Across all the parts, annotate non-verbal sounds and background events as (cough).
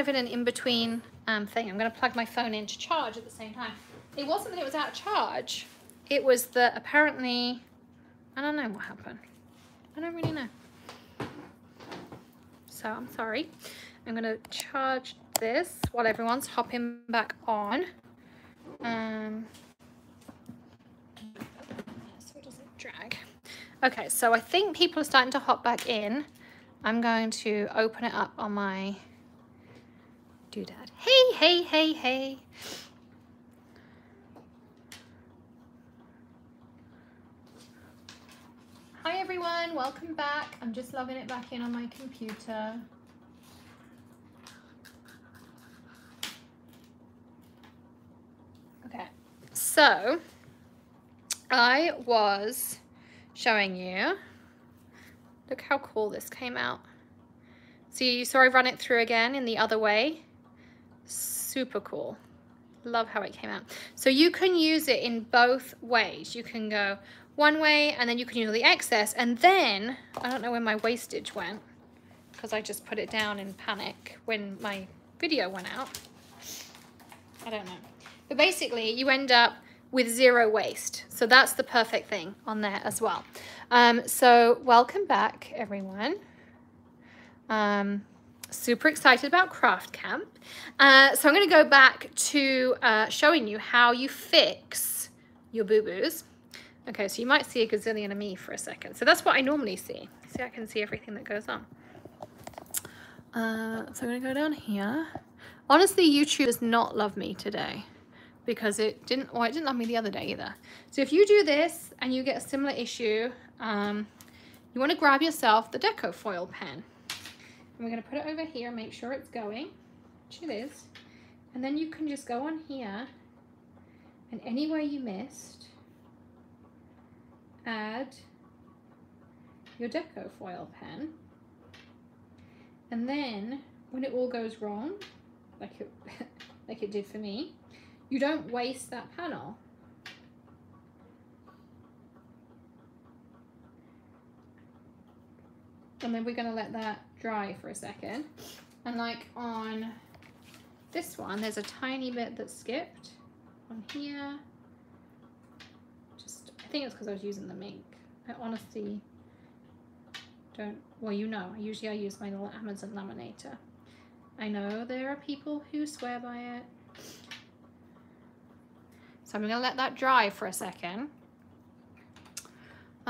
kind of in an in-between um, thing. I'm going to plug my phone in to charge at the same time. It wasn't that it was out of charge. It was that apparently, I don't know what happened. I don't really know. So I'm sorry. I'm going to charge this while everyone's hopping back on. Um, so it doesn't drag. Okay, so I think people are starting to hop back in. I'm going to open it up on my doodad. Hey, hey, hey, hey. Hi everyone, welcome back. I'm just logging it back in on my computer. Okay, so I was showing you, look how cool this came out. See, you saw I run it through again in the other way. Super cool. Love how it came out. So you can use it in both ways. You can go one way and then you can use the excess and then, I don't know where my wastage went because I just put it down in panic when my video went out. I don't know. But basically you end up with zero waste. So that's the perfect thing on there as well. Um, so welcome back everyone. Um, super excited about craft camp. Uh, so I'm going to go back to uh, showing you how you fix your boo-boos. Okay, so you might see a gazillion of me for a second. So that's what I normally see. See, I can see everything that goes on. Uh, so I'm going to go down here. Honestly, YouTube does not love me today because it didn't, well, it didn't love me the other day either. So if you do this and you get a similar issue, um, you want to grab yourself the deco foil pen. And we're going to put it over here, make sure it's going, which it is. And then you can just go on here and anywhere you missed, add your deco foil pen. And then when it all goes wrong, like it, (laughs) like it did for me, you don't waste that panel. And then we're gonna let that dry for a second. And like on this one, there's a tiny bit that skipped on here. Just, I think it's because I was using the Minc. I honestly don't, well, you know, usually I use my little Amazon laminator. I know there are people who swear by it. So I'm gonna let that dry for a second.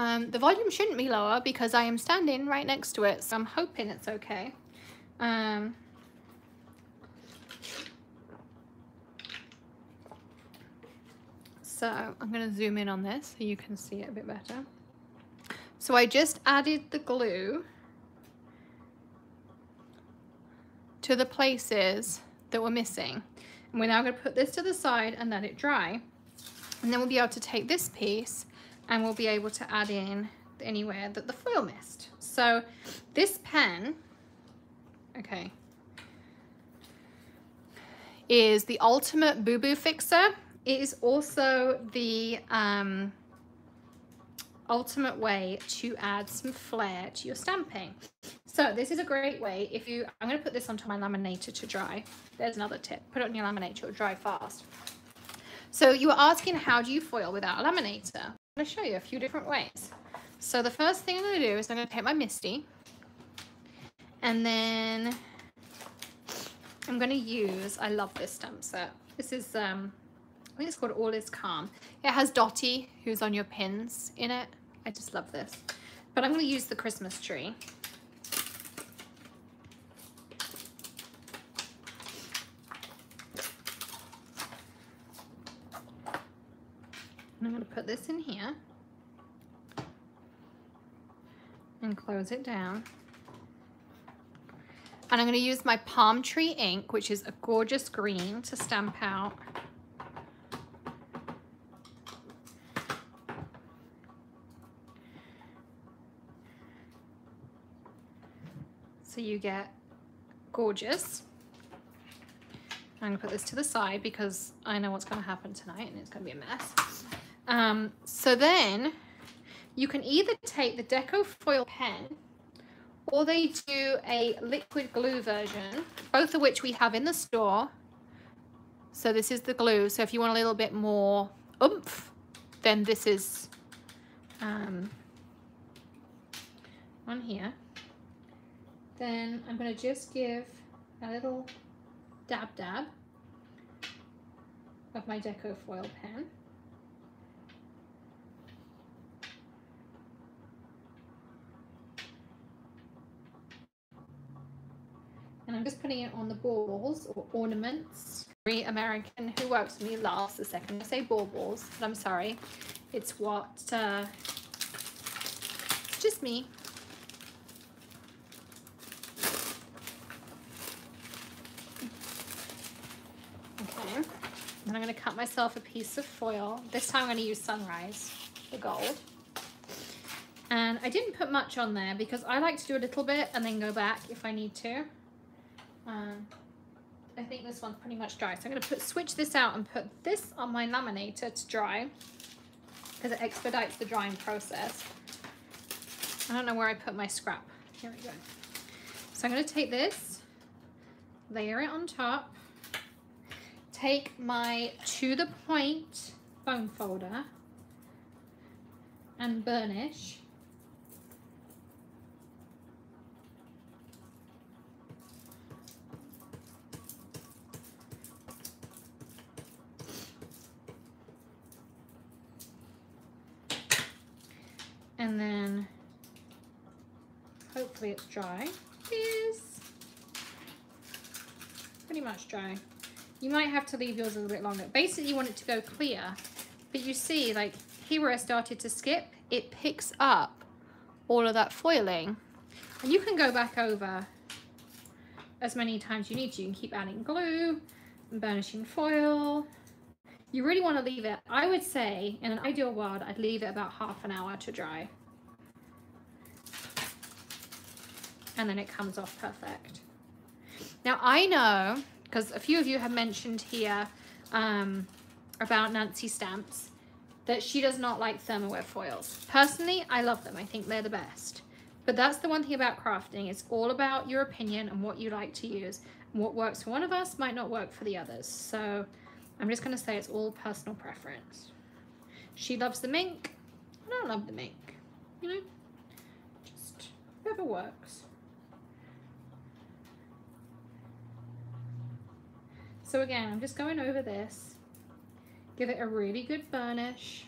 Um, the volume shouldn't be lower because I am standing right next to it, so I'm hoping it's okay. Um, so I'm going to zoom in on this so you can see it a bit better. So I just added the glue to the places that were missing. And we're now going to put this to the side and let it dry. And then we'll be able to take this piece and we'll be able to add in anywhere that the foil missed. So this pen, okay, is the ultimate boo-boo fixer. It is also the um, ultimate way to add some flair to your stamping. So this is a great way if you, I'm going to put this onto my laminator to dry. There's another tip, put it on your laminator, it'll dry fast. So you were asking how do you foil without a laminator? I'm going to show you a few different ways. So the first thing I'm going to do is I'm going to take my MISTI and then I'm going to use, I love this stamp set. This is, um, I think it's called All Is Calm. It has Dottie, who's on your pins in it. I just love this. But I'm going to use the Christmas tree. And I'm going to put this in here and close it down. And I'm going to use my palm tree ink, which is a gorgeous green to stamp out. So you get gorgeous. I'm going to put this to the side because I know what's going to happen tonight and it's going to be a mess. Um, so then you can either take the deco foil pen or they do a liquid glue version, both of which we have in the store. So this is the glue. So if you want a little bit more oomph, then this is um, on here. Then I'm going to just give a little dab dab of my deco foil pen. And I'm just putting it on the balls or ornaments. Very American who works with me laughs the second I say baubles, but I'm sorry. It's what, uh, it's just me. Okay, and I'm going to cut myself a piece of foil. This time I'm to use Sunrise, the gold. And I didn't put much on there because I like to do a little bit and then go back if I need to. Um, I think this one's pretty much dry. So I'm going to put switch this out and put this on my laminator to dry because it expedites the drying process. I don't know where I put my scrap. Here we go. So I'm going to take this, layer it on top, take my to the point bone folder and burnish And then hopefully it's dry. It is pretty much dry. You might have to leave yours a little bit longer. Basically you want it to go clear, but you see like here where I started to skip, it picks up all of that foiling. And you can go back over as many times you need to. You can keep adding glue and burnishing foil you really want to leave it, I would say, in an ideal world, I'd leave it about half an hour to dry. And then it comes off perfect. Now I know, because a few of you have mentioned here um, about Nancy stamps, that she does not like Thermoweb foils. Personally, I love them. I think they're the best. But that's the one thing about crafting. It's all about your opinion and what you like to use. what works for one of us might not work for the others. So I'm just going to say it's all personal preference. She loves the Minc. I don't love the Minc. You know, just whatever works. So again, I'm just going over this. Give it a really good burnish.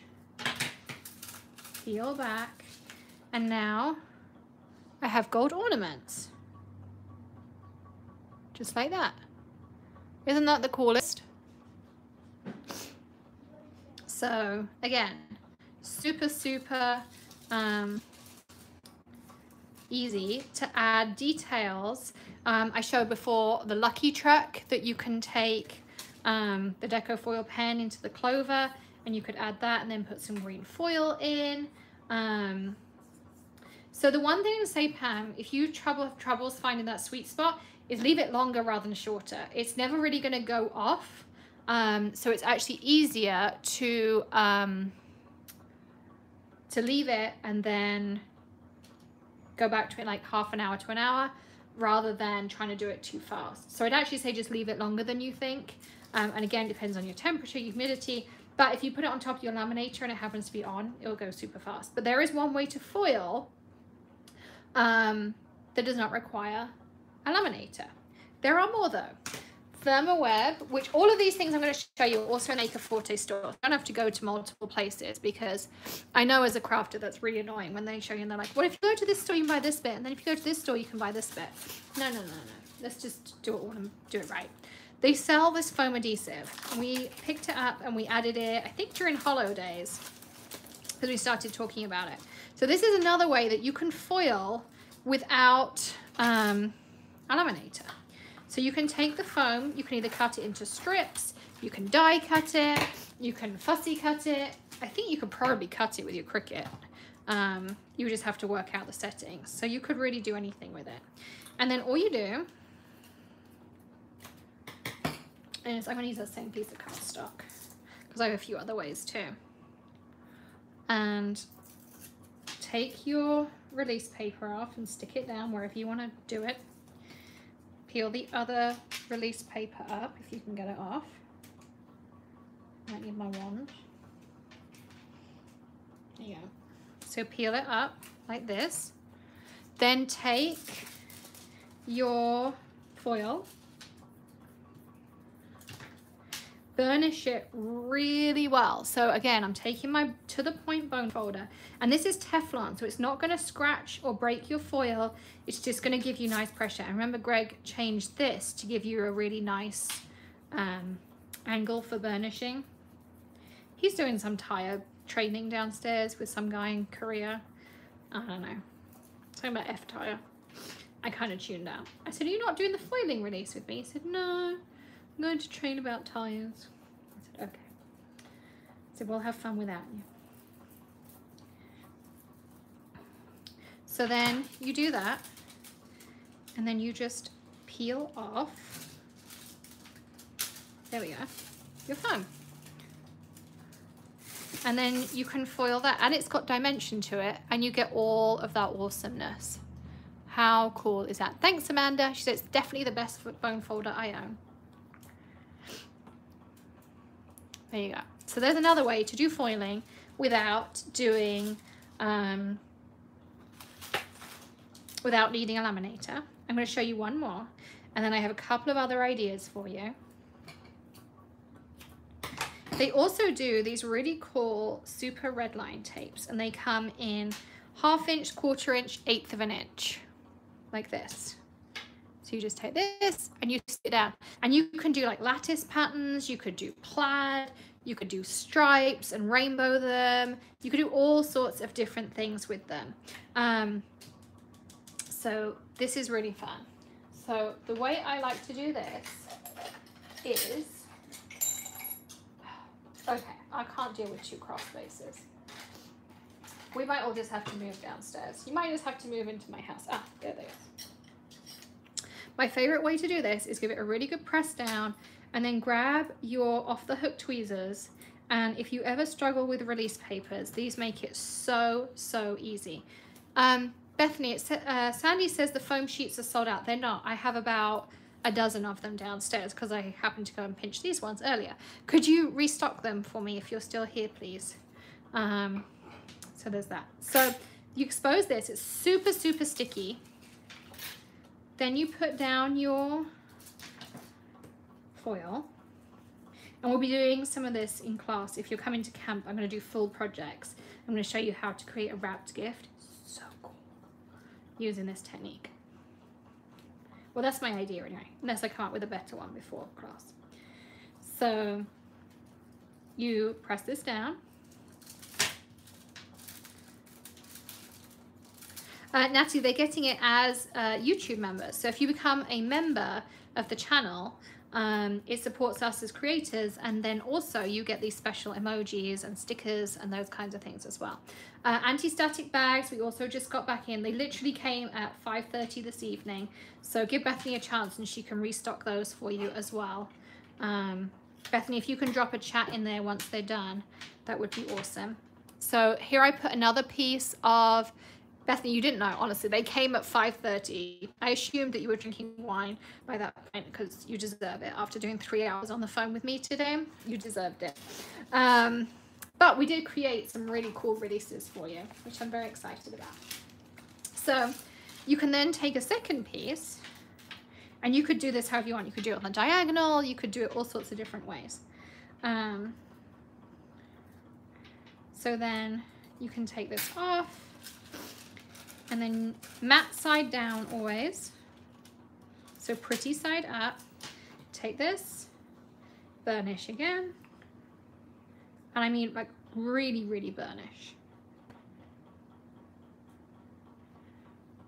Peel back. And now I have gold ornaments. Just like that. Isn't that the coolest? So again, super, super um, easy to add details. Um, I showed before the lucky truck that you can take um, the deco foil pen into the clover and you could add that and then put some green foil in. Um, so the one thing to say, Pam, if you trouble troubles finding that sweet spot, is leave it longer rather than shorter. It's never really going to go off um, so it's actually easier to, um, to leave it and then go back to it like half an hour to an hour rather than trying to do it too fast. So I'd actually say just leave it longer than you think. Um, and again, depends on your temperature, humidity. But if you put it on top of your laminator and it happens to be on, it'll go super fast. But there is one way to foil um, that does not require a laminator. There are more though. Thermoweb, which all of these things I'm going to show you also in Maker Forte store. You don't have to go to multiple places because I know as a crafter that's really annoying when they show you and they're like, well, if you go to this store, you can buy this bit. And then if you go to this store, you can buy this bit. No, no, no, no. Let's just do it, and do it right. They sell this foam adhesive. We picked it up and we added it, I think during Hollow Days because we started talking about it. So this is another way that you can foil without um, a laminator. So you can take the foam, you can either cut it into strips, you can die cut it, you can fussy cut it. I think you could probably cut it with your Cricut. Um, you just have to work out the settings. So you could really do anything with it. And then all you do is I'm going to use that same piece of cardstock because I have a few other ways too. And take your release paper off and stick it down wherever you want to do it. Peel the other release paper up if you can get it off. Might need my wand. There you go. So peel it up like this. Then take your foil burnish it really well. So again, I'm taking my to the point bone folder and this is Teflon, so it's not gonna scratch or break your foil. It's just gonna give you nice pressure. And remember Greg changed this to give you a really nice um, angle for burnishing. He's doing some tire training downstairs with some guy in Korea. I don't know, talking about F-tire. I kind of tuned out. I said, are you not doing the foiling release with me? He said, no. I'm going to train about tyres. I said, okay. So we'll have fun without you. So then you do that and then you just peel off. There we go. You're fun. And then you can foil that and it's got dimension to it and you get all of that awesomeness. How cool is that? Thanks, Amanda. She said it's definitely the best bone folder I own. There you go. So there's another way to do foiling without doing, um, without needing a laminator. I'm going to show you one more and then I have a couple of other ideas for you. They also do these really cool super red line tapes and they come in half inch, quarter inch, eighth of an inch, like this. So you just take this and you sit down and you can do like lattice patterns, you could do plaid, you could do stripes and rainbow them. You could do all sorts of different things with them. Um, so this is really fun. So the way I like to do this is, okay, I can't deal with two cross spaces. We might all just have to move downstairs. You might just have to move into my house. Ah, there they are. My favorite way to do this is give it a really good press down and then grab your off the hook tweezers. And if you ever struggle with release papers, these make it so, so easy. Um, Bethany, uh, Sandy says the foam sheets are sold out. They're not. I have about a dozen of them downstairs because I happened to go and pinch these ones earlier. Could you restock them for me if you're still here, please? Um, so there's that. So you expose this. It's super, super sticky. Then you put down your foil. And we'll be doing some of this in class. If you're coming to camp, I'm going to do full projects. I'm going to show you how to create a wrapped gift. So cool. Using this technique. Well, that's my idea anyway, unless I come up with a better one before class. So you press this down. Uh, Natalie, they're getting it as uh, YouTube members. So if you become a member of the channel, um, it supports us as creators and then also you get these special emojis and stickers and those kinds of things as well. Uh, anti-static bags, we also just got back in. They literally came at 5.30 this evening. So give Bethany a chance and she can restock those for you as well. Um, Bethany, if you can drop a chat in there once they're done, that would be awesome. So here I put another piece of Bethany, you didn't know, honestly. They came at 5.30. I assumed that you were drinking wine by that point because you deserve it. After doing three hours on the phone with me today, you deserved it. Um, but we did create some really cool releases for you, which I'm very excited about. So you can then take a second piece and you could do this however you want. You could do it on the diagonal. You could do it all sorts of different ways. Um, so then you can take this off and then matte side down always. So pretty side up. Take this, burnish again. And I mean like really, really burnish.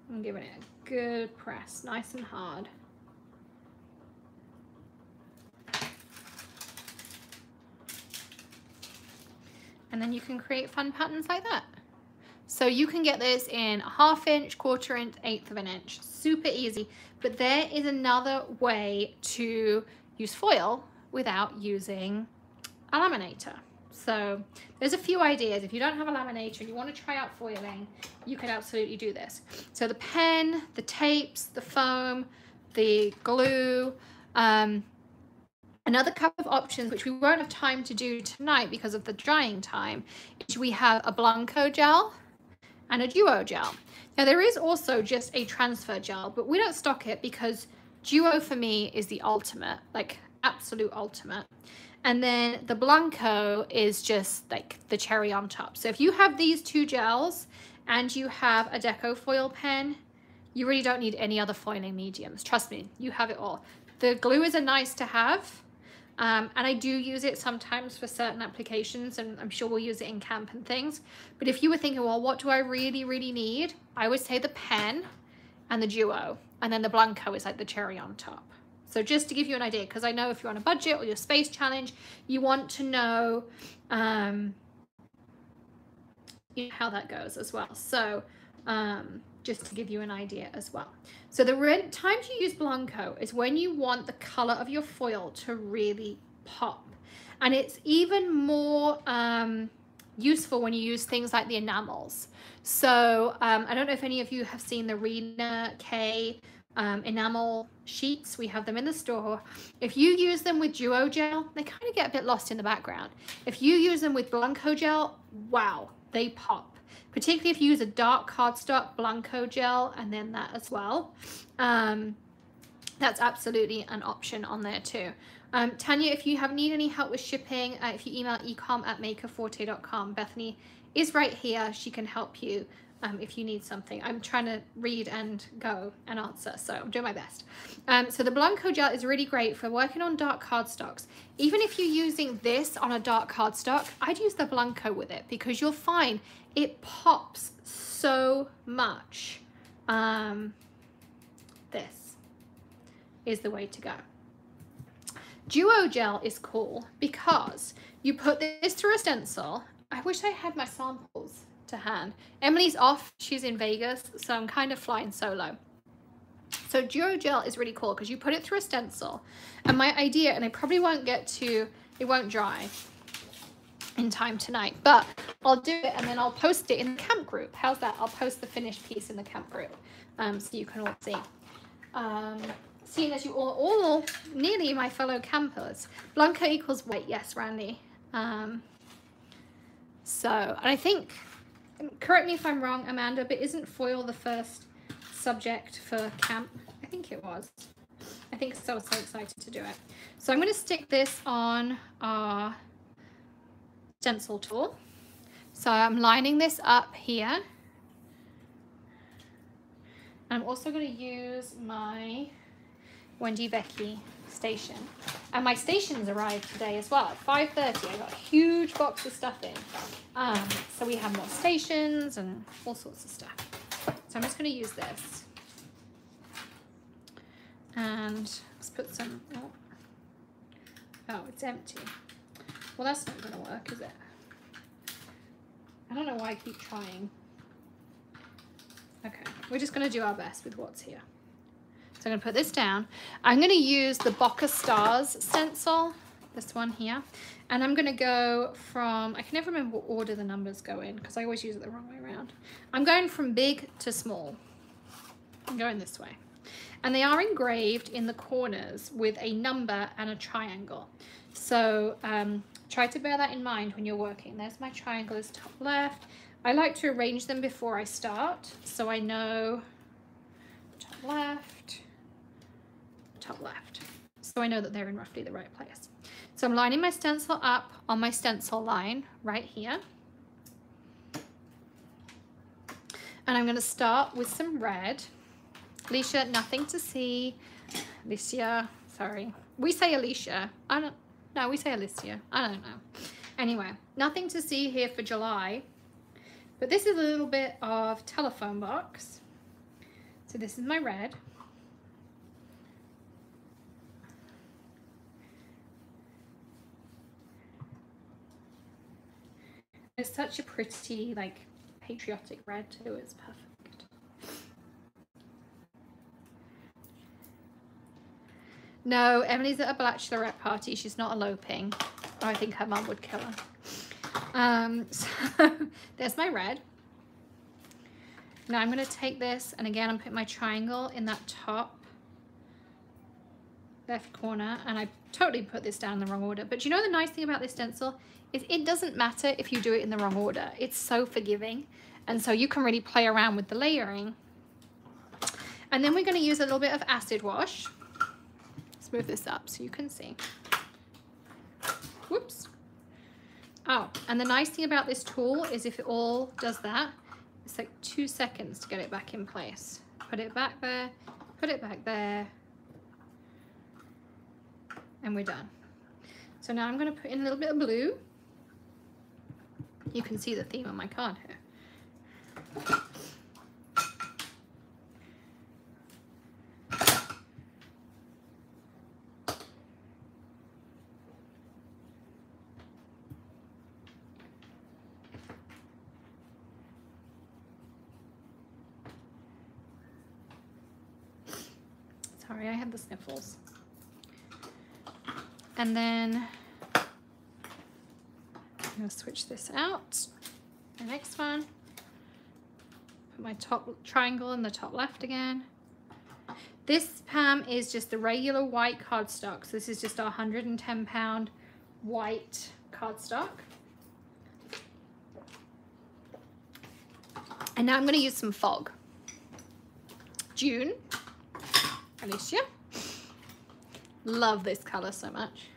I'm giving it a good press, nice and hard. And then you can create fun patterns like that. So you can get this in a half inch, quarter inch, eighth of an inch. Super easy. But there is another way to use foil without using a laminator. So there's a few ideas. If you don't have a laminator and you want to try out foiling, you can absolutely do this. So the pen, the tapes, the foam, the glue, um, Another couple of options, which we won't have time to do tonight because of the drying time, is we have a Blanco gel and a Duo gel. Now there is also just a transfer gel, but we don't stock it because Duo for me is the ultimate, like absolute ultimate. And then the Blanco is just like the cherry on top. So if you have these two gels and you have a deco foil pen, you really don't need any other foiling mediums. Trust me, you have it all. The glue is a nice to have. Um, and I do use it sometimes for certain applications and I'm sure we'll use it in camp and things. But if you were thinking, well, what do I really, really need? I would say the pen and the Duo. And then the Blanco is like the cherry on top. So just to give you an idea, because I know if you're on a budget or your space challenge, you want to know, um, you know, how that goes as well. So um, just to give you an idea as well. So the time to use Blanco is when you want the color of your foil to really pop. And it's even more um, useful when you use things like the enamels. So um, I don't know if any of you have seen the Rena K um, enamel sheets. We have them in the store. If you use them with Duo gel, they kind of get a bit lost in the background. If you use them with Blanco gel, wow, they pop. Particularly if you use a dark cardstock Blanco gel and then that as well. Um, that's absolutely an option on there too. Um, Tanya, if you have need any help with shipping, uh, if you email ecom at makerforte.com, Bethany is right here. She can help you um, if you need something. I'm trying to read and go and answer, so I'm doing my best. Um, so the Blanco gel is really great for working on dark cardstocks. Even if you're using this on a dark cardstock, I'd use the Blanco with it because you'll find it pops so much. Um, this is the way to go. Duo gel is cool because you put this through a stencil. I wish I had my samples to hand. Emily's off, she's in Vegas, so I'm kind of flying solo. So Duo Gel is really cool because you put it through a stencil. And my idea, and I probably won't get to, it won't dry in time tonight, but I'll do it and then I'll post it in the camp group. How's that? I'll post the finished piece in the camp group um, so you can all see. Um, seeing as you all, all nearly my fellow campers. Blanco equals white, yes, Randy. Um, so, and I think Um, correct me if I'm wrong, Amanda, but isn't foil the first subject for camp? I think it was. I think so, so excited to do it. So I'm going to stick this on our stencil tool. So I'm lining this up here. I'm also going to use my Wendy Vecchi station. And my stations arrived today as well at 5.30. I got a huge box of stuff in. Um, so we have more stations and all sorts of stuff. So I'm just going to use this. And let's put some, oh, oh it's empty. Well, that's not going to work, is it? I don't know why I keep trying. Okay, we're just going to do our best with what's here. So I'm to put this down. I'm going to use the Bokeh Stars stencil, this one here. And I'm going to go from, I can never remember what order the numbers go in because I always use it the wrong way around. I'm going from big to small. I'm going this way. And they are engraved in the corners with a number and a triangle. So um, try to bear that in mind when you're working. There's my triangle is top left. I like to arrange them before I start so I know top left, top left. So I know that they're in roughly the right place. So I'm lining my stencil up on my stencil line right here. And I'm going to start with some red. Alicia, nothing to see. Alicia, sorry. We say Alicia. I don't, no, we say Alicia. I don't know. Anyway, nothing to see here for July. But this is a little bit of telephone box. So this is my red. It's such a pretty, like, patriotic red too. It's perfect. No, Emily's at a bachelorette party. She's not eloping. I think her mum would kill her. Um, (laughs) so there's my red. Now I'm going to take this and again I'm putting my triangle in that top left corner and I totally put this down in the wrong order. But you know the nice thing about this stencil is it doesn't matter if you do it in the wrong order. It's so forgiving. And so you can really play around with the layering. And then we're going to use a little bit of acid wash. Let's move this up so you can see. Whoops. Oh, and the nice thing about this tool is if it all does that, it's like two seconds to get it back in place. Put it back there, put it back there, and we're done. So now I'm going to put in a little bit of blue. You can see the theme on my card here. Sorry, I had the sniffles. And then I'm to switch this out. The next one, put my top triangle in the top left again. This Pam is just the regular white cardstock. So this is just our 110 pound white cardstock. And now I'm going to use some fog. June, Alicia. Love this color so much.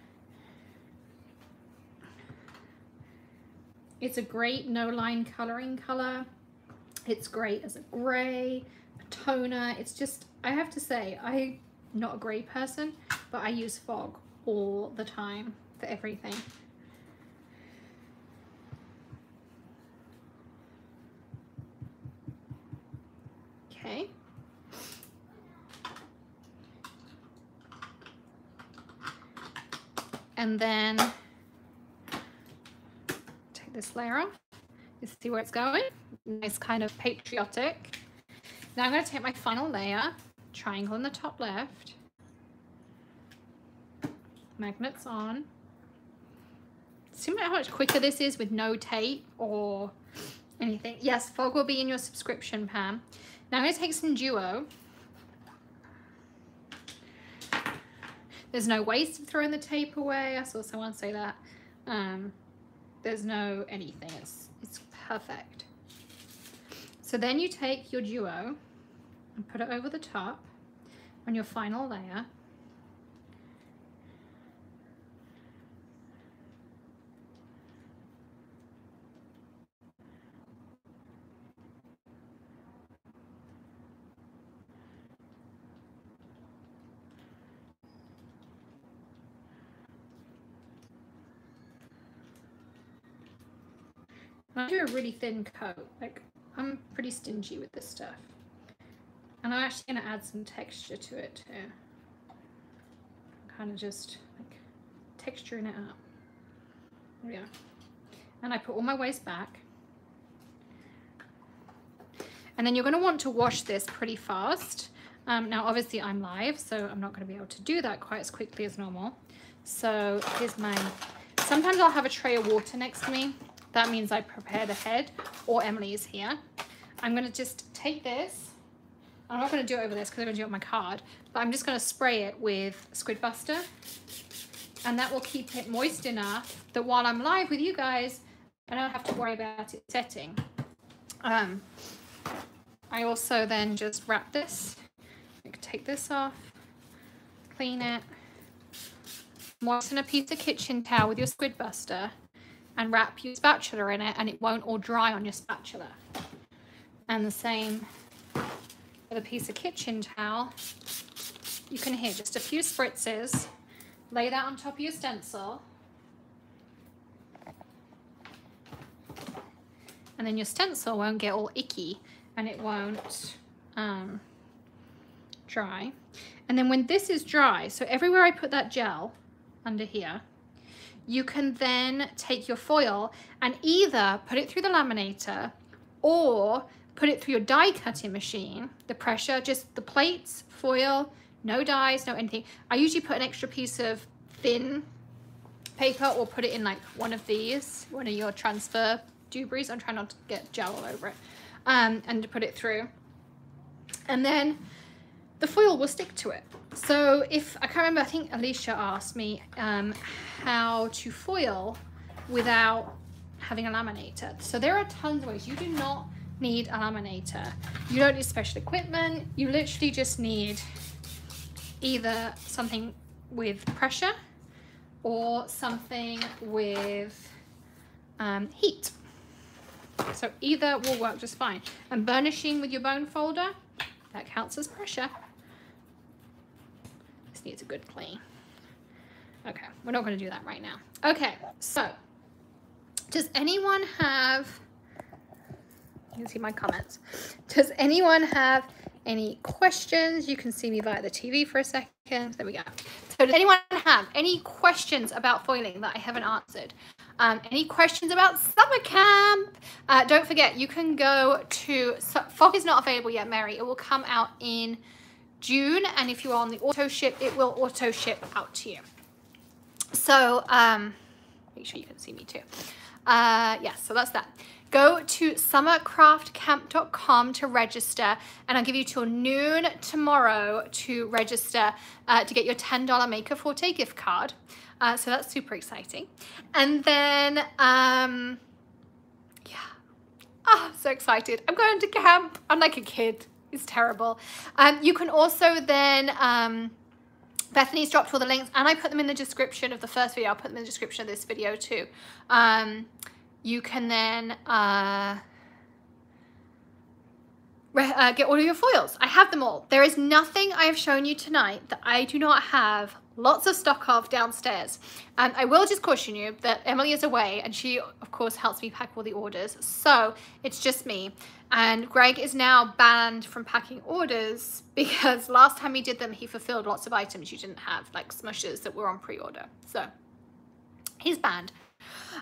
It's a great no line coloring color. It's great as a gray, a toner. It's just, I have to say, I'm not a gray person, but I use fog all the time for everything. Okay. And then take this layer off. You see where it's going? Nice kind of patriotic. Now I'm going to take my final layer, triangle in the top left, magnets on. See how much quicker this is with no tape or anything. Yes, fog will be in your subscription, Pam. Now I'm going to take some Duo There's no waste of throwing the tape away. I saw someone say that. Um, there's no anything. It's, it's perfect. So then you take your duo and put it over the top on your final layer. Do a really thin coat. Like, I'm pretty stingy with this stuff. And I'm actually going to add some texture to it too. Kind of just like texturing it up. There we go. And I put all my waste back. And then you're going to want to wash this pretty fast. Um, now, obviously I'm live, so I'm not going to be able to do that quite as quickly as normal. So here's my, sometimes I'll have a tray of water next to me that means I prepared ahead or Emily is here. I'm gonna just take this. I'm not gonna do it over this because I'm gonna do it on my card, but I'm just gonna spray it with Squid Buster and that will keep it moist enough that while I'm live with you guys, I don't have to worry about it setting. Um, I also then just wrap this. I take this off, clean it, moisten a piece of kitchen towel with your Squid Buster and wrap your spatula in it and it won't all dry on your spatula. And the same with a piece of kitchen towel. You can hear just a few spritzes. Lay that on top of your stencil. And then your stencil won't get all icky and it won't um, dry. And then when this is dry, so everywhere I put that gel under here, you can then take your foil and either put it through the laminator or put it through your die cutting machine. The pressure, just the plates, foil, no dies, no anything. I usually put an extra piece of thin paper or put it in like one of these, one of your transfer debris. I'm trying not to get gel all over it. Um, and to put it through. And then the foil will stick to it. So if, I can't remember, I think Alicia asked me um, how to foil without having a laminator. So there are tons of ways. You do not need a laminator. You don't need special equipment. You literally just need either something with pressure or something with um, heat. So either will work just fine. And burnishing with your bone folder, that counts as pressure. Needs a good clean. Okay, we're not going to do that right now. Okay, so does anyone have, you can see my comments. Does anyone have any questions? You can see me via the TV for a second. There we go. So does anyone have any questions about foiling that I haven't answered? Um, any questions about summer camp? Uh, don't forget, you can go to, Fog is not available yet, Mary. It will come out in June. And if you're on the auto ship, it will auto ship out to you. So um, make sure you can see me too. Uh, yes, so that's that. Go to summercraftcamp.com to register and I'll give you till noon tomorrow to register uh, to get your $10 Maker Forte gift card. Uh, so that's super exciting. And then, um, yeah, oh, so excited. I'm going to camp. I'm like a kid. It's terrible. Um, you can also then, um, Bethany's dropped all the links and I put them in the description of the first video. I'll put them in the description of this video too. Um, you can then uh, uh, get all of your foils. I have them all. There is nothing I have shown you tonight that I do not have lots of stock of downstairs. And I will just caution you that Emily is away and she of course helps me pack all the orders. So it's just me. And Greg is now banned from packing orders (laughs) because last time he did them, he fulfilled lots of items you didn't have, like smushes that were on pre-order. So he's banned.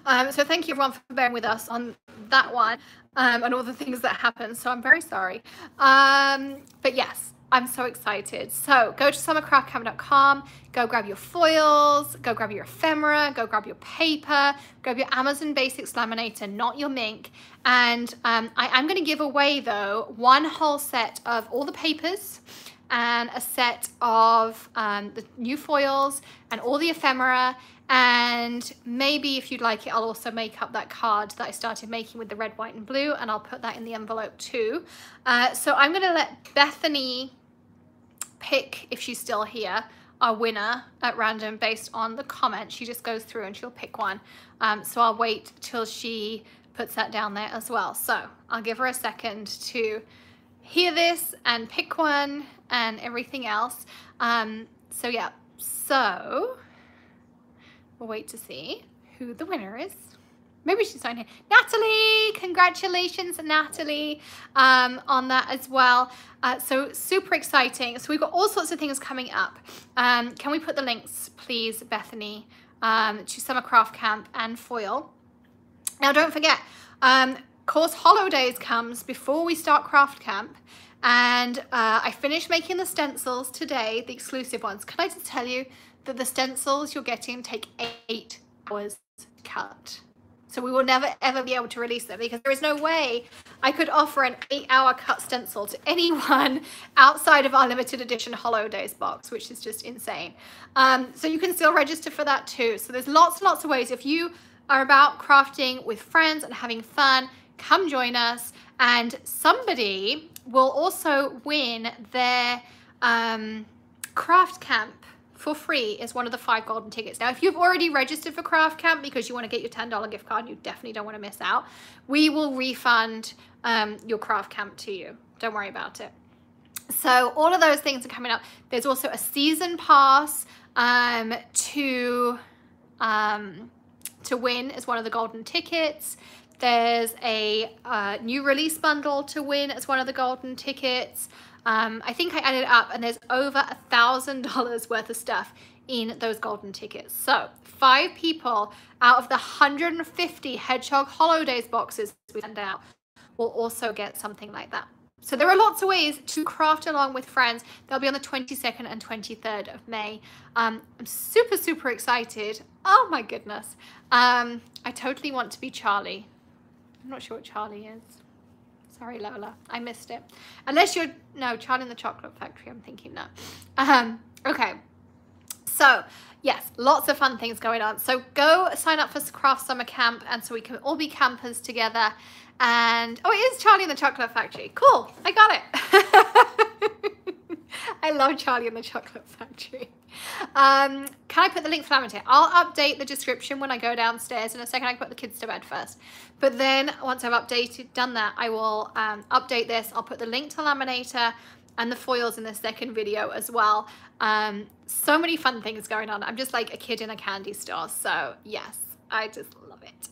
Um, so thank you everyone for bearing with us on that one um, and all the things that happened. So I'm very sorry. Um, but yes, I'm so excited. So go to summercraftcamp.com, go grab your foils, go grab your ephemera, go grab your paper, grab your Amazon Basics laminator, not your Minc. And um, I am going to give away though one whole set of all the papers and a set of um, the new foils and all the ephemera and maybe if you'd like it, I'll also make up that card that I started making with the red, white, and blue, and I'll put that in the envelope too. Uh, so I'm gonna let Bethany pick, if she's still here, a winner at random based on the comment. She just goes through and she'll pick one. Um, so I'll wait till she puts that down there as well. So I'll give her a second to hear this and pick one and everything else. Um, so yeah, so We'll wait to see who the winner is. Maybe she's not here. Natalie, congratulations, Natalie, um, on that as well. Uh, so super exciting. So we've got all sorts of things coming up. Um, can we put the links, please, Bethany, um, to Summer Craft Camp and Foil? Now, don't forget, um, course Holidays comes before we start Craft Camp. And uh, I finished making the stencils today, the exclusive ones. Can I just tell you, that the stencils you're getting take eight hours to cut. So we will never ever be able to release them because there is no way I could offer an eight hour cut stencil to (laughs) anyone outside of our limited edition holidays box, which is just insane. Um, so you can still register for that too. So there's lots and lots of ways. If you are about crafting with friends and having fun, come join us. And somebody will also win their um, craft camp for free is one of the five golden tickets. Now, if you've already registered for Craft Camp because you want to get your $10 gift card, you definitely don't want to miss out. We will refund um, your Craft Camp to you. Don't worry about it. So all of those things are coming up. There's also a season pass um, to, um, to win as one of the golden tickets. There's a uh, new release bundle to win as one of the golden tickets. Um, I think I added up and there's over a thousand dollars worth of stuff in those golden tickets. So five people out of the 150 Hedgehog Holidays boxes we send out will also get something like that. so there are lots of ways to craft along with friends. They'll be on the 22nd and 23rd of May. Um, I'm super, super excited. Oh my goodness. Um, I totally want to be Charlie. I'm not sure what Charlie is. Sorry, Lola. I missed it. Unless you're, no, Charlie in the Chocolate Factory. I'm thinking no. Um, okay. So, yes, lots of fun things going on. So go sign up for Craft Summer Camp and so we can all be campers together. And, oh, it is Charlie in the Chocolate Factory. Cool, I got it. (laughs) I love Charlie in the Chocolate Factory. Um, can I put the link for Laminator? I'll update the description when I go downstairs. In a second, I can put the kids to bed first. But then once I've updated, done that, I will um, update this. I'll put the link to Laminator and the foils in the second video as well. Um, so many fun things going on. I'm just like a kid in a candy store. So yes, I just love it.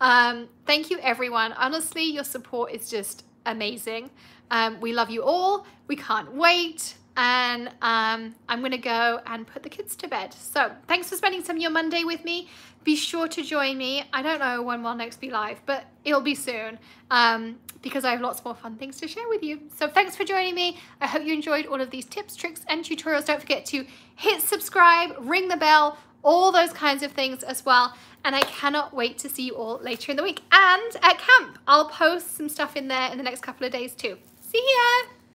Um, thank you everyone. Honestly, your support is just amazing. Um, we love you all. We can't wait. And um, I'm to go and put the kids to bed. So thanks for spending some of your Monday with me. Be sure to join me. I don't know when we'll next be live, but it'll be soon um, because I have lots more fun things to share with you. So thanks for joining me. I hope you enjoyed all of these tips, tricks, and tutorials. Don't forget to hit subscribe, ring the bell, all those kinds of things as well. And I cannot wait to see you all later in the week. And at camp, I'll post some stuff in there in the next couple of days too. See ya!